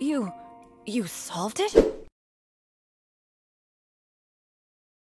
You... you solved it?